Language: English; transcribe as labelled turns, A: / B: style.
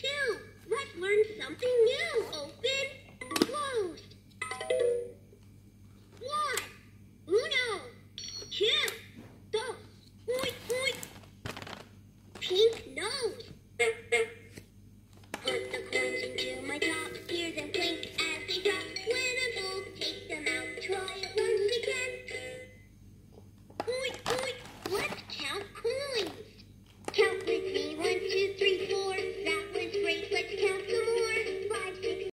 A: too. Let's learn something new. Open, close. One, uno, two, dos, point, point. Pink nose.